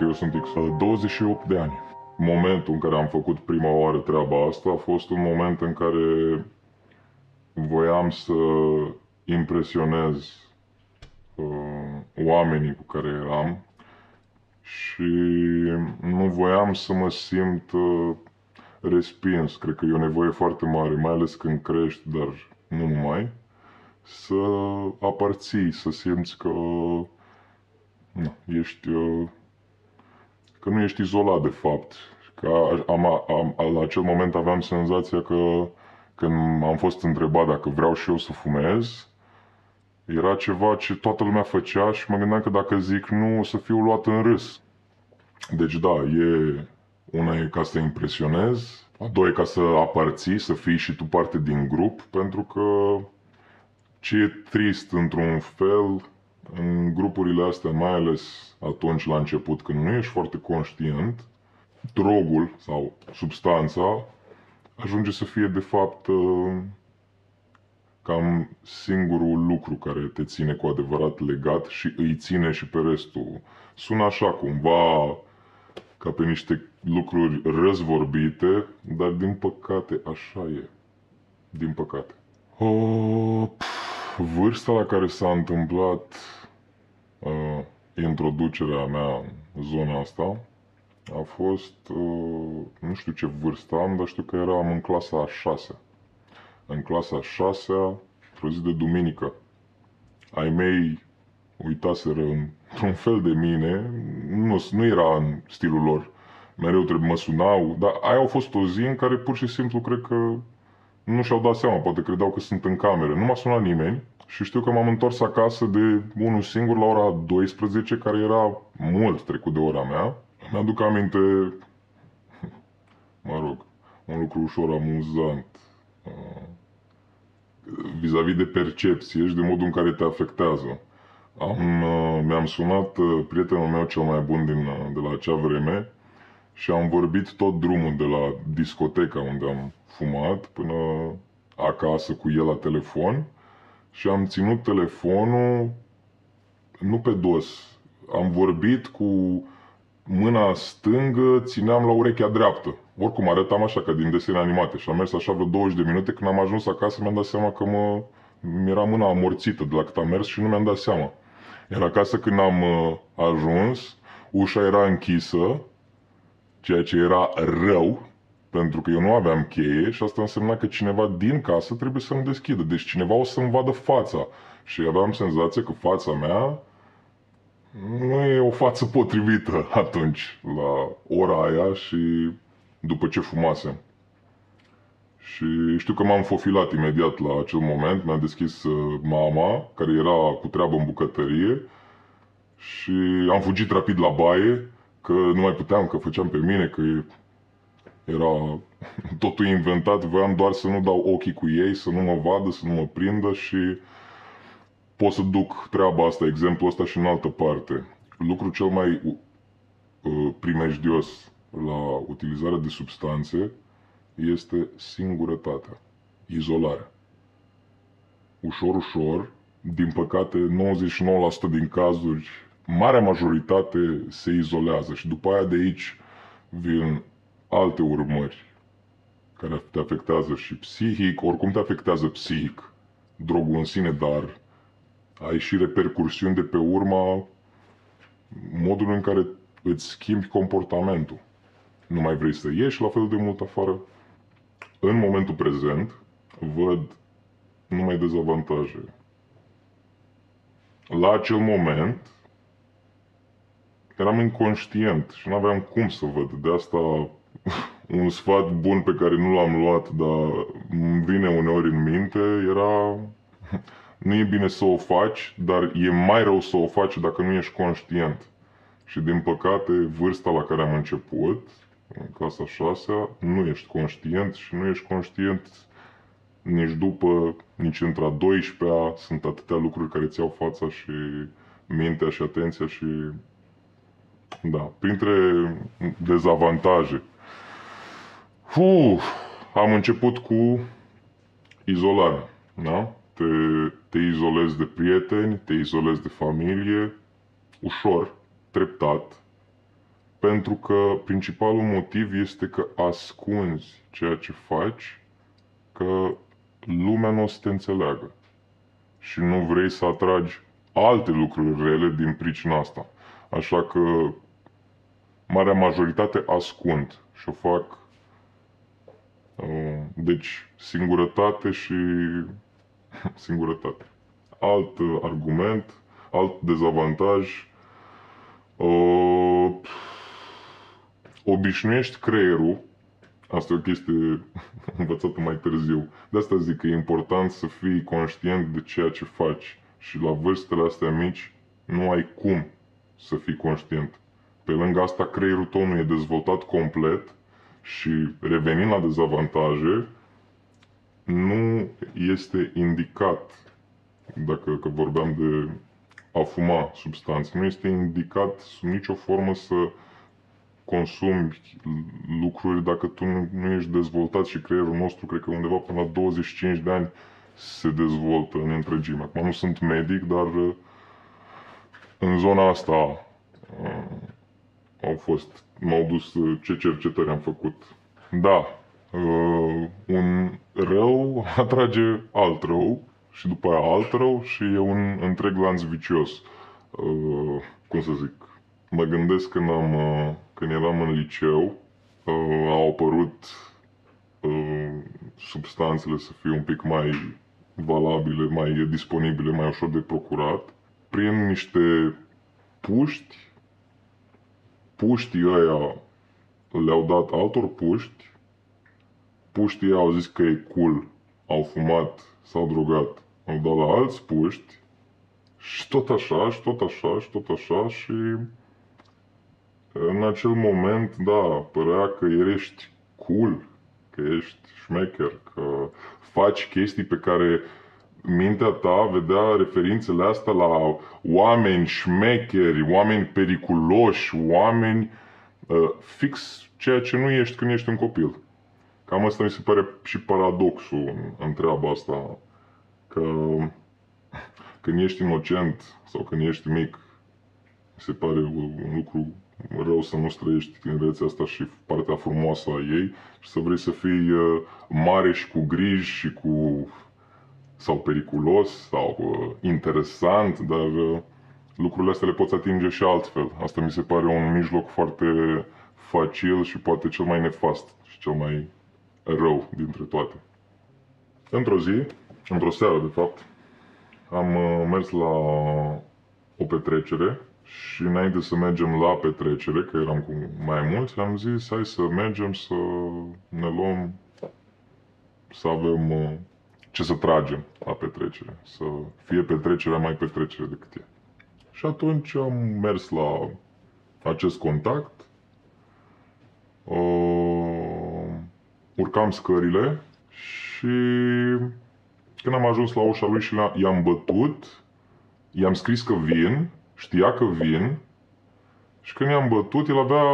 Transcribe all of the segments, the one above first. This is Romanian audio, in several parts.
că eu sunt X, 28 de ani. Momentul în care am făcut prima oară treaba asta a fost un moment în care voiam să impresionez uh, oamenii cu care eram și nu voiam să mă simt uh, respins. Cred că e o nevoie foarte mare, mai ales când crești, dar nu numai, să aparții, să simți că nu, ești, uh, că nu ești izolat de fapt. Că am, am, la acel moment aveam senzația că când am fost întrebat dacă vreau și eu să fumez, era ceva ce toată lumea făcea și mă gândeam că dacă zic nu o să fiu luat în râs. Deci da, e una e ca să impresionez, a doua e ca să aparții, să fii și tu parte din grup, pentru că ce e trist într-un fel în grupurile astea, mai ales atunci la început, când nu ești foarte conștient, drogul sau substanța ajunge să fie de fapt uh, cam singurul lucru care te ține cu adevărat legat și îi ține și pe restul. Sună așa cumva ca pe niște lucruri răzvorbite, dar din păcate așa e. Din păcate. Uh, pf, vârsta la care s-a întâmplat uh, introducerea mea în zona asta a fost, uh, nu știu ce vârstă am, dar știu că eram în clasa a șasea. În clasa a șasea, într-o zi de duminică, ai mei uitaseră într-un fel de mine, nu, nu era în stilul lor, mereu trebuie mă sunau, dar aia a fost o zi în care pur și simplu cred că nu și-au dat seama, poate credeau că sunt în cameră. Nu m-a sunat nimeni și știu că m-am întors acasă de unul singur la ora 12, care era mult trecut de ora mea. Mi-aduc aminte, mă rog, un lucru ușor amuzant uh, vis-a-vis de percepție și de modul în care te afectează. Am, uh, mi-am sunat uh, prietenul meu cel mai bun din, de la acea vreme și am vorbit tot drumul de la discoteca unde am fumat până acasă cu el la telefon și am ținut telefonul nu pe dos. Am vorbit cu mâna stângă, țineam la urechea dreaptă. Oricum arătam așa ca din desene animate și am mers așa vreo 20 de minute. Când am ajuns acasă mi-am dat seama că mă, mi-era mâna amorțită de la cât am mers și nu mi-am dat seama. Iar acasă când am uh, ajuns, ușa era închisă, ceea ce era rău, pentru că eu nu aveam cheie și asta însemna că cineva din casă trebuie să-mi deschidă. Deci cineva o să-mi vadă fața. Și aveam senzația că fața mea nu e o față potrivită atunci, la ora aia și după ce fumasem. Și știu că m-am fofilat imediat la acel moment, mi-a deschis uh, mama, care era cu treabă în bucătărie și am fugit rapid la baie, că nu mai puteam, că făceam pe mine, că era totul inventat, voiam doar să nu dau ochii cu ei, să nu mă vadă, să nu mă prindă și pot să duc treaba asta, exemplul ăsta și în altă parte. Lucrul cel mai uh, primejdios la utilizarea de substanțe este singurătatea, izolarea. Ușor, ușor, din păcate, 99% din cazuri, marea majoritate se izolează și după aia de aici vin alte urmări care te afectează și psihic, oricum te afectează psihic, drogul în sine, dar ai și repercursiuni de pe urma modului în care îți schimbi comportamentul. Nu mai vrei să ieși la fel de mult afară. În momentul prezent văd numai dezavantaje. La acel moment eram inconștient și nu aveam cum să văd. De asta un sfat bun pe care nu l-am luat, dar îmi vine uneori în minte, era nu e bine să o faci, dar e mai rău să o faci dacă nu ești conștient. Și din păcate, vârsta la care am început, în clasa 6 nu ești conștient și nu ești conștient nici după, nici între a 12-a. Sunt atâtea lucruri care ți iau fața și mintea și atenția și... Da, printre dezavantaje. Uf, am început cu izolarea, da? te, te izolezi de prieteni, te izolezi de familie, ușor, treptat, pentru că principalul motiv este că ascunzi ceea ce faci, că lumea nu o să te înțeleagă și nu vrei să atragi alte lucruri rele din pricina asta. Așa că marea majoritate ascund și o fac uh, deci singurătate și singurătate. Alt argument, alt dezavantaj uh, obișnuiești creierul Asta e o chestie învățată mai târziu. De asta zic că e important să fii conștient de ceea ce faci. Și la vârstele astea mici nu ai cum să fii conștient. Pe lângă asta, creierul tău nu e dezvoltat complet și revenind la dezavantaje, nu este indicat, dacă că vorbeam de a fuma substanțe, nu este indicat sub nicio formă să consumi lucruri dacă tu nu, nu ești dezvoltat și creierul nostru, cred că undeva până la 25 de ani se dezvoltă în întregime. Acum nu sunt medic, dar uh, în zona asta uh, au fost, m-au dus uh, ce cercetări am făcut. Da, uh, un rău atrage alt rău și după aia alt rău și e un întreg lanț vicios. Uh, cum să zic, mă gândesc când am uh, când eram în liceu, uh, au apărut uh, substanțele să fie un pic mai valabile, mai disponibile, mai ușor de procurat, prin niște puști, puștii ăia le-au dat altor puști, puștii au zis că e cool, au fumat, s-au drogat, au dat la alți puști și tot așa, și tot așa, și tot așa și în acel moment, da, părea că ești cool, că ești șmecher, că faci chestii pe care mintea ta vedea referințele astea la oameni șmecheri, oameni periculoși, oameni uh, fix ceea ce nu ești când ești un copil. Cam asta mi se pare și paradoxul în, în treaba asta. Că când ești inocent sau când ești mic, mi se pare un lucru rău să nu străiești tinerețea asta și partea frumoasă a ei și să vrei să fii uh, mare și cu griji și cu sau periculos sau uh, interesant, dar uh, lucrurile astea le poți atinge și altfel. Asta mi se pare un mijloc foarte facil și poate cel mai nefast și cel mai rău dintre toate. Într-o zi, într-o seară de fapt, am mers la o petrecere și înainte să mergem la petrecere, că eram cu mai mulți, am zis hai să mergem să ne luăm, să avem uh, ce să tragem la petrecere, să fie petrecerea mai petrecere decât e. Și atunci am mers la acest contact, uh, urcam scările și când am ajuns la ușa lui și i-am bătut, i-am scris că vin știa că vin și când i-am bătut, el avea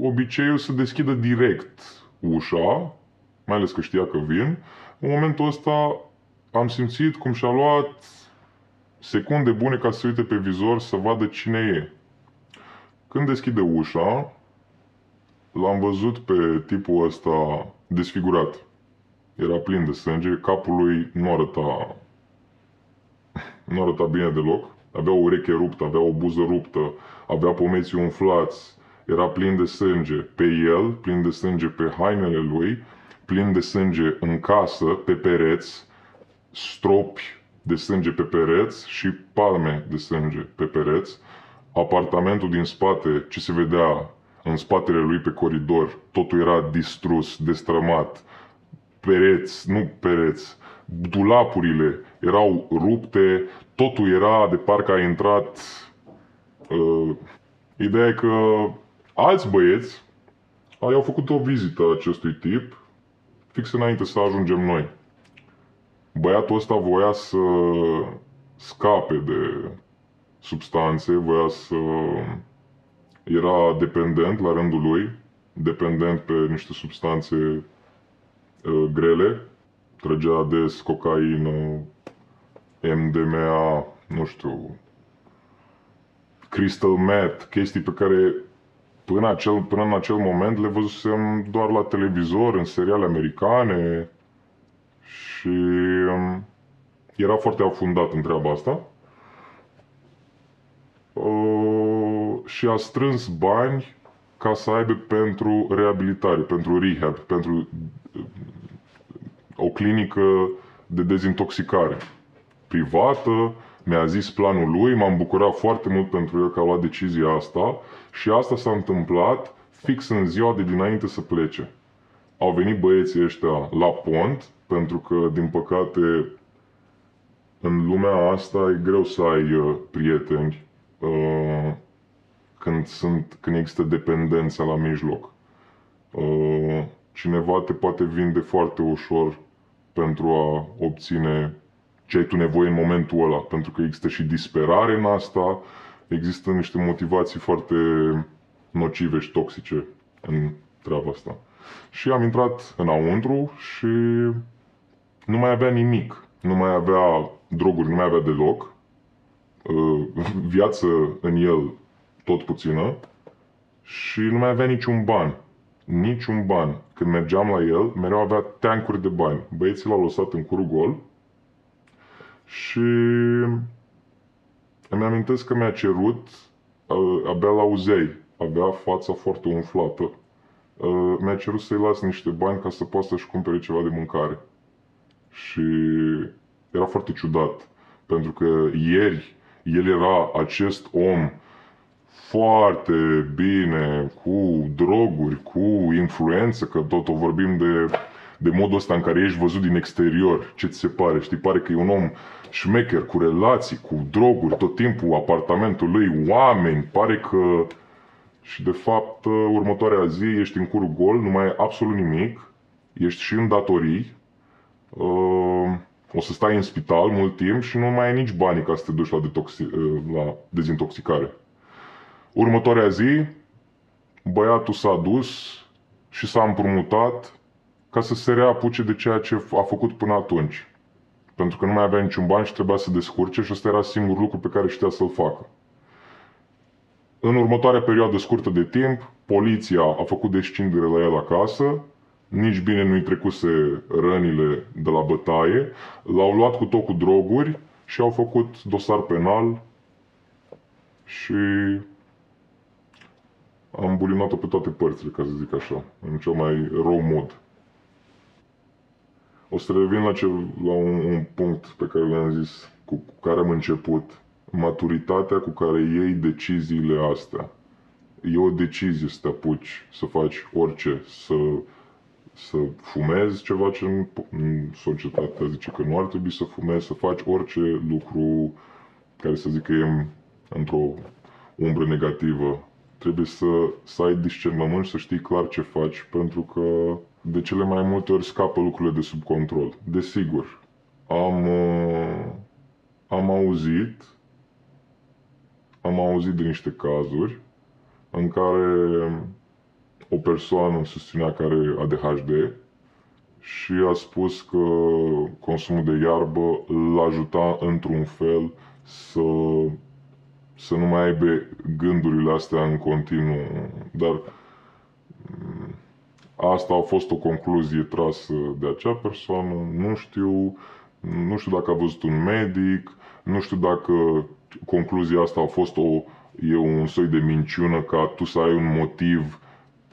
obiceiul să deschidă direct ușa, mai ales că știa că vin. În momentul ăsta am simțit cum și-a luat secunde bune ca să se uite pe vizor să vadă cine e. Când deschide ușa, l-am văzut pe tipul ăsta desfigurat. Era plin de sânge, capul lui nu arăta, nu arăta bine deloc avea o ureche ruptă, avea o buză ruptă, avea pomeții umflați, era plin de sânge pe el, plin de sânge pe hainele lui, plin de sânge în casă, pe pereți, stropi de sânge pe pereți și palme de sânge pe pereți. Apartamentul din spate, ce se vedea în spatele lui pe coridor, totul era distrus, destrămat, pereți, nu pereți, dulapurile erau rupte, totul era de parcă a intrat... Uh, ideea e că alți băieți au făcut o vizită acestui tip fix înainte să ajungem noi. Băiatul ăsta voia să scape de substanțe, voia să... Era dependent la rândul lui, dependent pe niște substanțe uh, grele, trăgea des cocaină, MDMA, nu știu, crystal meth, chestii pe care până, acel, până în acel moment le văzusem doar la televizor, în seriale americane și um, era foarte afundat în treaba asta. Uh, și a strâns bani ca să aibă pentru reabilitare, pentru rehab, pentru uh, o clinică de dezintoxicare privată, mi-a zis planul lui, m-am bucurat foarte mult pentru el că a luat decizia asta și asta s-a întâmplat fix în ziua de dinainte să plece. Au venit băieții ăștia la pont, pentru că, din păcate, în lumea asta e greu să ai uh, prieteni uh, când, sunt, când există dependența la mijloc. Uh, cineva te poate vinde foarte ușor pentru a obține ce ai tu nevoie în momentul ăla, pentru că există și disperare în asta, există niște motivații foarte nocive și toxice în treaba asta. Și am intrat înăuntru și nu mai avea nimic. Nu mai avea droguri, nu mai avea deloc. Uh, viață în el tot puțină și nu mai avea niciun ban. Niciun ban. Când mergeam la el, mereu avea teancuri de bani. Băieții l-au lăsat în curul gol și îmi amintesc că mi-a cerut, uh, abia la uzei, avea fața foarte umflată, uh, mi-a cerut să-i las niște bani ca să poată să-și cumpere ceva de mâncare. Și era foarte ciudat, pentru că ieri el era acest om foarte bine, cu droguri, cu influență, că tot o vorbim de, de modul ăsta în care ești văzut din exterior. Ce ți se pare? Știi, pare că e un om șmecher, cu relații, cu droguri, tot timpul apartamentul lui, oameni, pare că... Și de fapt, următoarea zi ești în curul gol, nu mai ai absolut nimic, ești și în datorii, uh, o să stai în spital mult timp și nu mai ai nici bani ca să te duci la, detoxi- uh, la dezintoxicare. Următoarea zi, băiatul s-a dus și s-a împrumutat ca să se reapuce de ceea ce a făcut până atunci pentru că nu mai avea niciun bani și trebuia să descurce și ăsta era singurul lucru pe care știa să-l facă. În următoarea perioadă scurtă de timp, poliția a făcut descindere la el acasă, nici bine nu-i trecuse rănile de la bătaie, l-au luat cu tot cu droguri și au făcut dosar penal și am bulinat-o pe toate părțile, ca să zic așa, în cel mai rău mod. O să revin la, ce, la un, un punct pe care le-am zis, cu, cu care am început. Maturitatea cu care iei deciziile astea. E o decizie să te apuci, să faci orice, să, să fumezi ceva ce în, în societatea zice că nu ar trebui să fumezi, să faci orice lucru care să zică e într-o umbră negativă. Trebuie să, să ai discernământ și să știi clar ce faci, pentru că de cele mai multe ori scapă lucrurile de sub control. Desigur, am, uh, am auzit am auzit de niște cazuri în care o persoană susținea că are ADHD și a spus că consumul de iarbă îl ajuta într-un fel să, să nu mai aibă gândurile astea în continuu. Dar Asta a fost o concluzie trasă de acea persoană. Nu știu, nu știu dacă a văzut un medic, nu știu dacă concluzia asta a fost o, e un soi de minciună ca tu să ai un motiv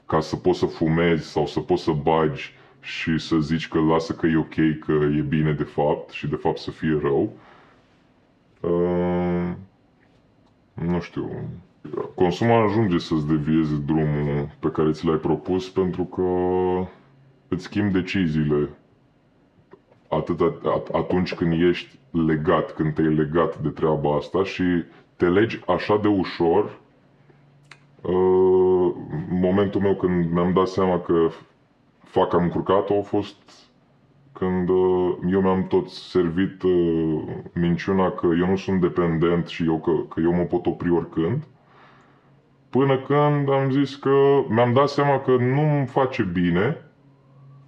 ca să poți să fumezi sau să poți să bagi și să zici că lasă că e ok, că e bine de fapt și de fapt să fie rău. Uh, nu știu, consumul ajunge să-ți devieze drumul pe care ți l-ai propus pentru că îți schimbi deciziile atât atunci când ești legat, când te-ai legat de treaba asta și te legi așa de ușor uh, momentul meu când mi-am dat seama că fac am încurcat a fost când uh, eu mi-am tot servit uh, minciuna că eu nu sunt dependent și eu că, că eu mă pot opri oricând Până când am zis că mi-am dat seama că nu îmi face bine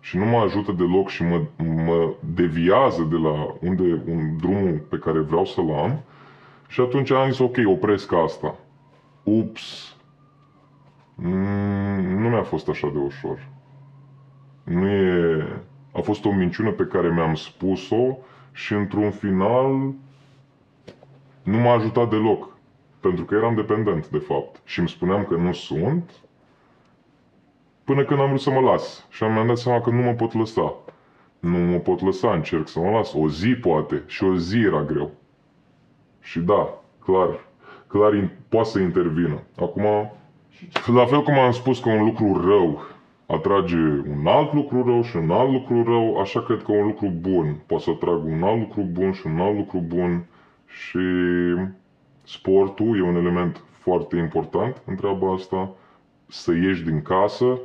și nu mă ajută deloc și mă, mă deviază de la unde un drumul pe care vreau să-l am. Și atunci am zis, ok, opresc asta. Ups! Mm, nu mi-a fost așa de ușor. Nu e... A fost o minciună pe care mi-am spus-o și într-un final nu m-a ajutat deloc. Pentru că eram dependent, de fapt. Și îmi spuneam că nu sunt, până când am vrut să mă las. Și am dat seama că nu mă pot lăsa. Nu mă pot lăsa, încerc să mă las. O zi poate. Și o zi era greu. Și da, clar, clar poate să intervină. Acum, la fel cum am spus că un lucru rău atrage un alt lucru rău și un alt lucru rău, așa cred că un lucru bun poate să atragă un alt lucru bun și un alt lucru bun și sportul e un element foarte important în treaba asta. Să ieși din casă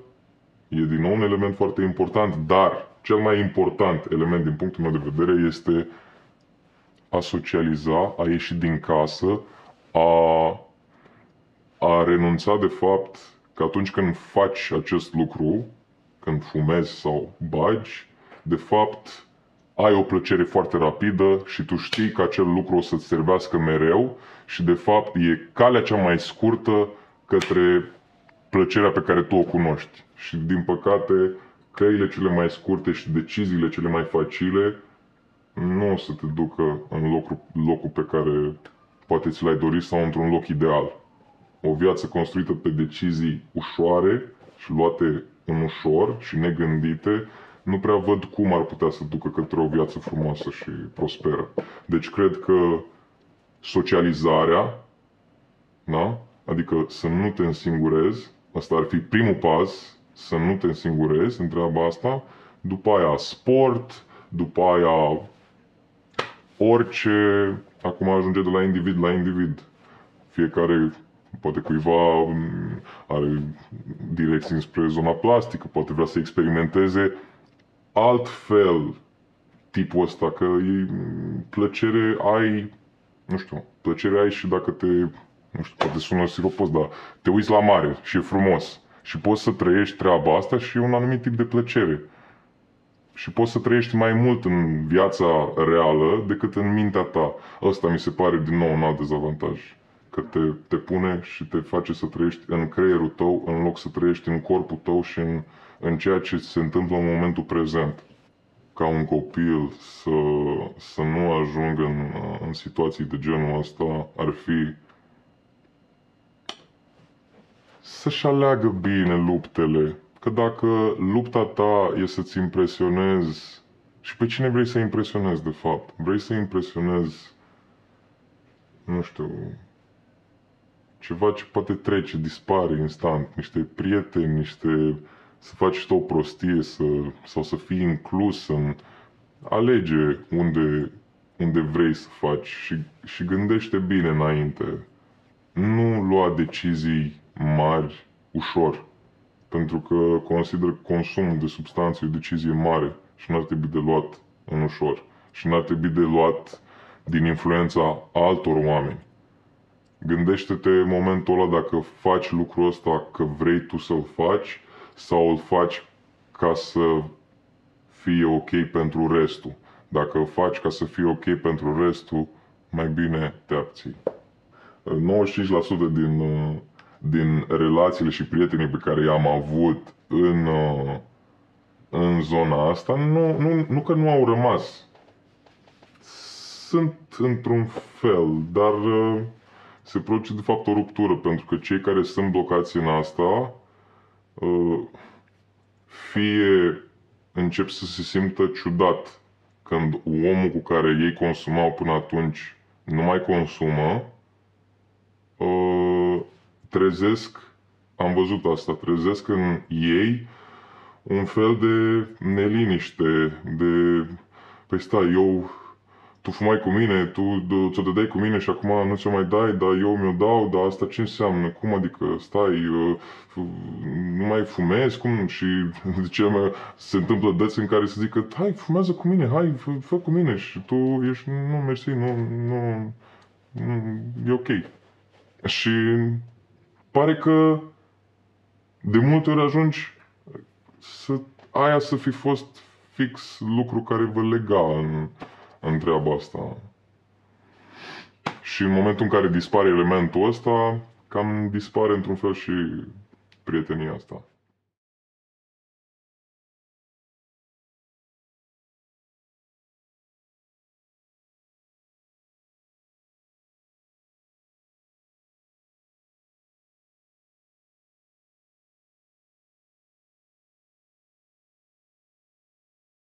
e din nou un element foarte important, dar cel mai important element din punctul meu de vedere este a socializa, a ieși din casă, a, a renunța de fapt că atunci când faci acest lucru, când fumezi sau bagi, de fapt ai o plăcere foarte rapidă și tu știi că acel lucru o să-ți servească mereu și de fapt e calea cea mai scurtă către plăcerea pe care tu o cunoști. Și din păcate, căile cele mai scurte și deciziile cele mai facile nu o să te ducă în locul, locul pe care poate ți l-ai dorit sau într-un loc ideal. O viață construită pe decizii ușoare și luate în ușor și negândite, nu prea văd cum ar putea să ducă către o viață frumoasă și prosperă. Deci cred că socializarea, da? adică să nu te însingurezi, asta ar fi primul pas, să nu te însingurezi în treaba asta, după aia sport, după aia orice, acum ajunge de la individ la individ. Fiecare, poate cuiva mm, are direcții spre zona plastică, poate vrea să experimenteze altfel tipul ăsta, că e plăcere ai, nu știu, plăcere ai și dacă te, nu știu, poate sună siropos, dar te uiți la mare și e frumos și poți să trăiești treaba asta și un anumit tip de plăcere și poți să trăiești mai mult în viața reală decât în mintea ta. Ăsta mi se pare din nou un alt dezavantaj. Că te, te pune și te face să trăiești în creierul tău în loc să trăiești în corpul tău și în, în ceea ce se întâmplă în momentul prezent. Ca un copil să, să nu ajungă în, în situații de genul ăsta ar fi să-și aleagă bine luptele că dacă lupta ta e să-ți impresionezi și pe cine vrei să impresionezi de fapt? Vrei să impresionezi, nu știu, ceva ce poate trece, dispare instant, niște prieteni, niște să faci tu o prostie să, sau să fii inclus în alege unde, unde vrei să faci și, și gândește bine înainte. Nu lua decizii mari ușor pentru că consider consumul de substanțe o decizie mare și nu ar trebui de luat în ușor și nu ar trebui de luat din influența altor oameni. Gândește-te în momentul ăla dacă faci lucrul ăsta că vrei tu să-l faci sau îl faci ca să fie ok pentru restul. Dacă îl faci ca să fie ok pentru restul, mai bine te abții. 95% din uh, din relațiile și prietenii pe care i-am avut în, uh, în zona asta, nu, nu, nu că nu au rămas. Sunt într-un fel, dar uh, se produce de fapt o ruptură, pentru că cei care sunt blocați în asta, uh, fie încep să se simtă ciudat când omul cu care ei consumau până atunci nu mai consumă, trezesc, am văzut asta, trezesc în ei un fel de neliniște, de, păi stai, eu, tu fumai cu mine, tu ți-o dădeai cu mine și acum nu ți-o mai dai, dar eu mi-o dau, dar asta ce înseamnă? Cum adică stai, uh, nu mai fumezi? Cum? Și de ce mai se întâmplă dăți în care să zică, hai, fumează cu mine, hai, fă, fă cu mine și tu ești, nu, mersi, nu, nu, nu e ok. Și pare că de multe ori ajungi să aia să fi fost fix lucru care vă lega în, în treaba asta. Și în momentul în care dispare elementul ăsta, cam dispare într-un fel și prietenia asta.